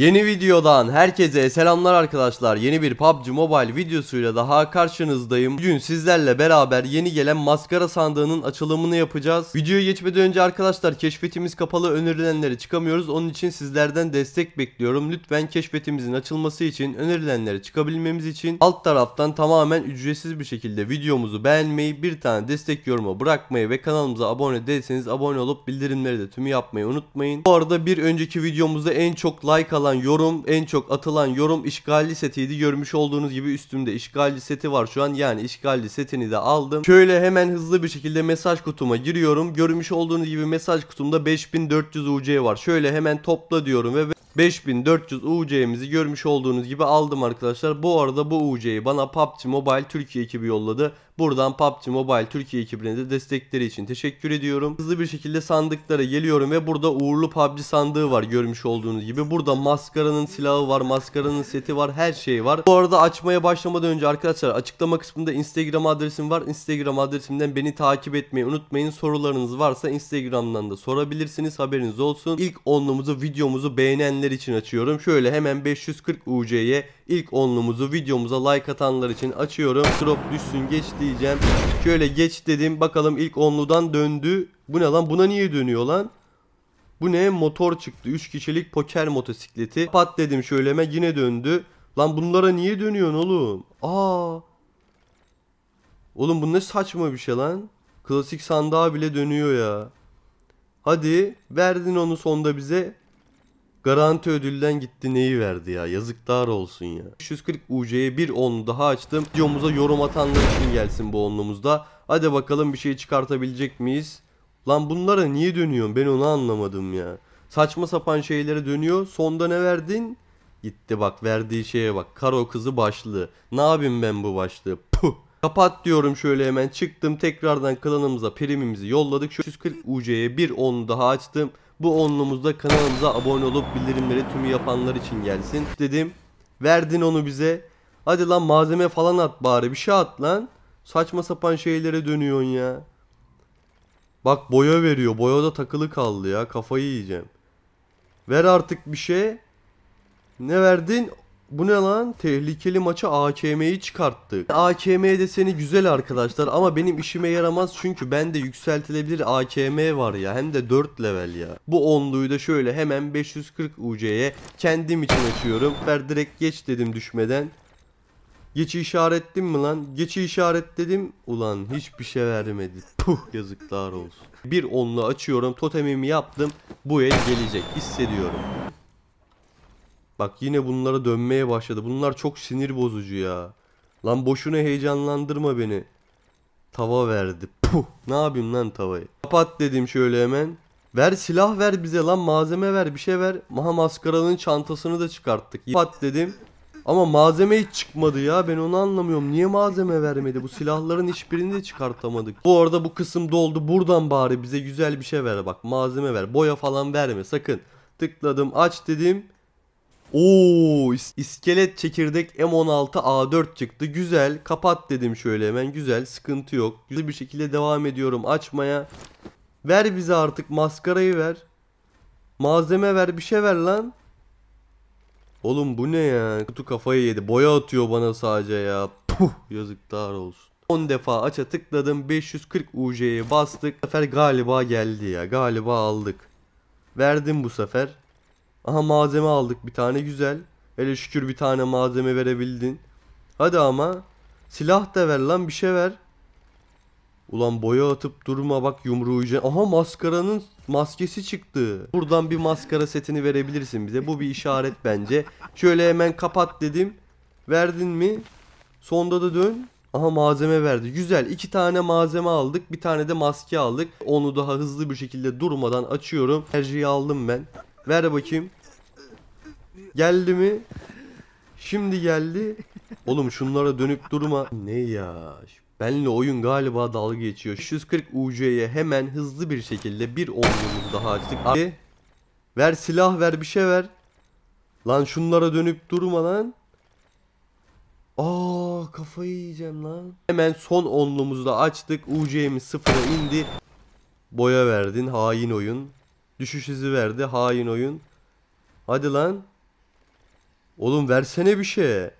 Yeni videodan herkese selamlar arkadaşlar. Yeni bir PUBG Mobile videosuyla daha karşınızdayım. Bugün sizlerle beraber yeni gelen maskara sandığının açılımını yapacağız. Videoya geçmeden önce arkadaşlar keşfetimiz kapalı önerilenlere çıkamıyoruz. Onun için sizlerden destek bekliyorum. Lütfen keşfetimizin açılması için önerilenlere çıkabilmemiz için alt taraftan tamamen ücretsiz bir şekilde videomuzu beğenmeyi, bir tane destek yorumu bırakmayı ve kanalımıza abone değilseniz abone olup bildirimleri de tümü yapmayı unutmayın. Bu arada bir önceki videomuzda en çok like alan yorum, en çok atılan yorum işgalci setiydi. Görmüş olduğunuz gibi üstümde işgalci seti var şu an. Yani işgalci setini de aldım. Şöyle hemen hızlı bir şekilde mesaj kutuma giriyorum. Görmüş olduğunuz gibi mesaj kutumda 5400 UC var. Şöyle hemen topla diyorum ve 5400 UC'mizi görmüş olduğunuz gibi aldım arkadaşlar. Bu arada bu UC'yi bana PUBG Mobile Türkiye ekibi yolladı. Buradan PUBG Mobile Türkiye ekibine de destekleri için teşekkür ediyorum. Hızlı bir şekilde sandıklara geliyorum ve burada uğurlu PUBG sandığı var görmüş olduğunuz gibi. Burada maskaranın silahı var, maskaranın seti var, her şey var. Bu arada açmaya başlamadan önce arkadaşlar açıklama kısmında Instagram adresim var. Instagram adresimden beni takip etmeyi unutmayın. Sorularınız varsa Instagram'dan da sorabilirsiniz. Haberiniz olsun. İlk onlumuzu videomuzu beğenenler için açıyorum. Şöyle hemen 540 UC'ye ilk onlumuzu videomuza like atanlar için açıyorum. Drop düşsün geç diyeceğim. Şöyle geç dedim. Bakalım ilk onludan döndü. Bu ne lan? Buna niye dönüyor lan? Bu ne? Motor çıktı. 3 kişilik poker motosikleti. Pat dedim şöyle hemen yine döndü. Lan bunlara niye dönüyorsun oğlum? Aa. Oğlum bu ne saçma bir şey lan. Klasik sandığa bile dönüyor ya. Hadi verdin onu sonda bize. Garanti ödülden gitti neyi verdi ya yazıklar olsun ya. 540 UC'ye bir onlu daha açtım. Videomuza yorum atanlar için gelsin bu onlumuzda. Hadi bakalım bir şey çıkartabilecek miyiz? Lan bunlara niye dönüyorsun ben onu anlamadım ya. Saçma sapan şeylere dönüyor. Sonda ne verdin? Gitti bak verdiği şeye bak. Karo kızı başlığı. Ne yapayım ben bu başlığı? Puh. Kapat diyorum şöyle hemen çıktım tekrardan klanımıza primimizi yolladık. Şu 140 UC'ye bir onlu daha açtım. Bu onlumuzda kanalımıza abone olup bildirimleri tümü yapanlar için gelsin. Dedim verdin onu bize. Hadi lan malzeme falan at bari bir şey at lan. Saçma sapan şeylere dönüyorsun ya. Bak boya veriyor. Boya da takılı kaldı ya. Kafayı yiyeceğim. Ver artık bir şey. Ne verdin? Bu ne lan? Tehlikeli maça AKM'yi çıkarttık. AKM deseni güzel arkadaşlar ama benim işime yaramaz çünkü bende yükseltilebilir AKM var ya hem de 4 level ya. Bu onluyu da şöyle hemen 540 UC'ye kendim için açıyorum. Ver direkt geç dedim düşmeden. Geçi işaretledim mi lan? Geçi işaretledim. Ulan hiçbir şey vermedi. Puh yazıklar olsun. Bir onlu açıyorum. Totemimi yaptım. Bu el gelecek. Hissediyorum. Bak yine bunlara dönmeye başladı. Bunlar çok sinir bozucu ya. Lan boşuna heyecanlandırma beni. Tava verdi. Puh. Ne yapayım lan tavayı? Kapat dedim şöyle hemen. Ver silah ver bize lan malzeme ver bir şey ver. Maha maskaranın çantasını da çıkarttık. Kapat dedim. Ama malzeme hiç çıkmadı ya ben onu anlamıyorum. Niye malzeme vermedi? Bu silahların hiçbirini de çıkartamadık. Bu arada bu kısım doldu. Buradan bari bize güzel bir şey ver bak. Malzeme ver. Boya falan verme sakın. Tıkladım aç dedim. Oo is- iskelet çekirdek M16 A4 çıktı. Güzel. Kapat dedim şöyle hemen. Güzel. Sıkıntı yok. Güzel bir şekilde devam ediyorum açmaya. Ver bize artık maskarayı ver. Malzeme ver bir şey ver lan. Oğlum bu ne ya? Kutu kafayı yedi. Boya atıyor bana sadece ya. Puh yazıklar olsun. 10 defa aça tıkladım. 540 UC'ye bastık. Bu sefer galiba geldi ya. Galiba aldık. Verdim bu sefer. Aha malzeme aldık bir tane güzel. Hele şükür bir tane malzeme verebildin. Hadi ama. Silah da ver lan bir şey ver. Ulan boya atıp durma bak yumruğu yiyeceksin. Aha maskaranın maskesi çıktı. Buradan bir maskara setini verebilirsin bize. Bu bir işaret bence. Şöyle hemen kapat dedim. Verdin mi? Sonda da dön. Aha malzeme verdi. Güzel. iki tane malzeme aldık. Bir tane de maske aldık. Onu daha hızlı bir şekilde durmadan açıyorum. Enerjiyi aldım ben. Ver bakayım. Geldi mi? Şimdi geldi. Oğlum şunlara dönüp durma. Ne ya? Benle oyun galiba dalga geçiyor. 140 UC'ye hemen hızlı bir şekilde bir onluğumuzu daha açtık. Abi, ver silah ver bir şey ver. Lan şunlara dönüp durma lan. Aa kafayı yiyeceğim lan. Hemen son onluğumuzu da açtık. UC'miz sıfıra indi. Boya verdin hain oyun. Düşüş izi verdi hain oyun. Hadi lan. Oğlum versene bir şey.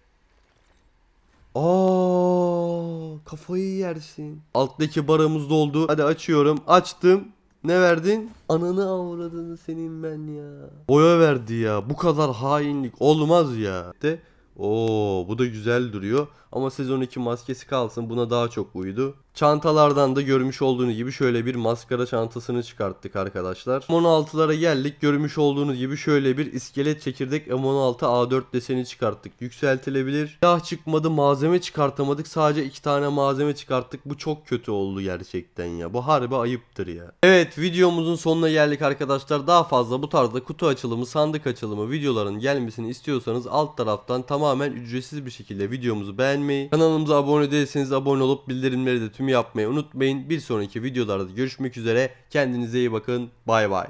Aa, kafayı yersin. Alttaki barımız doldu. Hadi açıyorum. Açtım. Ne verdin? Ananı avradını senin ben ya. Boya verdi ya. Bu kadar hainlik olmaz ya. De Oo, bu da güzel duruyor. Ama sezon 2 maskesi kalsın. Buna daha çok uydu. Çantalardan da görmüş olduğunuz gibi şöyle bir maskara çantasını çıkarttık arkadaşlar. M16'lara geldik. Görmüş olduğunuz gibi şöyle bir iskelet çekirdek M16 A4 deseni çıkarttık. Yükseltilebilir. Silah çıkmadı. Malzeme çıkartamadık. Sadece iki tane malzeme çıkarttık. Bu çok kötü oldu gerçekten ya. Bu harbi ayıptır ya. Evet videomuzun sonuna geldik arkadaşlar. Daha fazla bu tarzda kutu açılımı, sandık açılımı videoların gelmesini istiyorsanız alt taraftan tamamen ücretsiz bir şekilde videomuzu beğenmeyi, kanalımıza abone değilseniz abone olup bildirimleri de tüm yapmayı unutmayın. Bir sonraki videolarda görüşmek üzere. Kendinize iyi bakın. Bay bay.